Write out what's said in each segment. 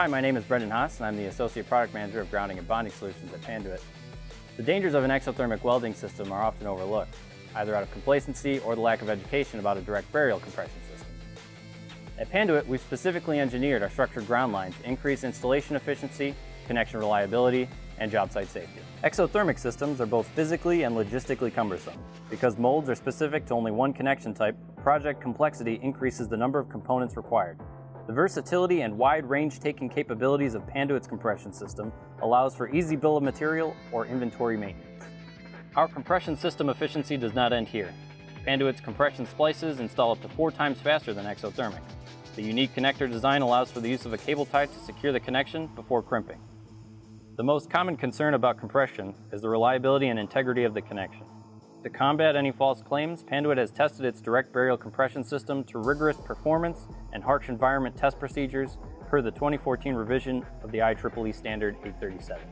Hi, my name is Brendan Haas, and I'm the Associate Product Manager of Grounding and Bonding Solutions at Panduit. The dangers of an exothermic welding system are often overlooked, either out of complacency or the lack of education about a direct burial compression system. At Panduit, we've specifically engineered our structured ground line to increase installation efficiency, connection reliability, and job site safety. Exothermic systems are both physically and logistically cumbersome. Because molds are specific to only one connection type, project complexity increases the number of components required, the versatility and wide range-taking capabilities of Panduit's compression system allows for easy bill of material or inventory maintenance. Our compression system efficiency does not end here. Panduit's compression splices install up to four times faster than exothermic. The unique connector design allows for the use of a cable tie to secure the connection before crimping. The most common concern about compression is the reliability and integrity of the connection. To combat any false claims, Panduit has tested its direct burial compression system to rigorous performance and harsh environment test procedures per the 2014 revision of the IEEE Standard 837.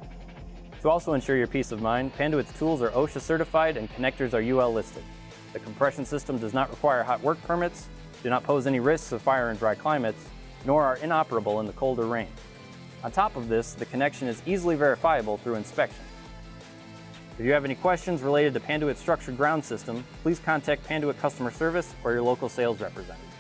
To also ensure your peace of mind, Panduit's tools are OSHA certified and connectors are UL listed. The compression system does not require hot work permits, do not pose any risks of fire in dry climates, nor are inoperable in the cold or rain. On top of this, the connection is easily verifiable through inspection. If you have any questions related to Panduit's structured ground system, please contact Panduit customer service or your local sales representative.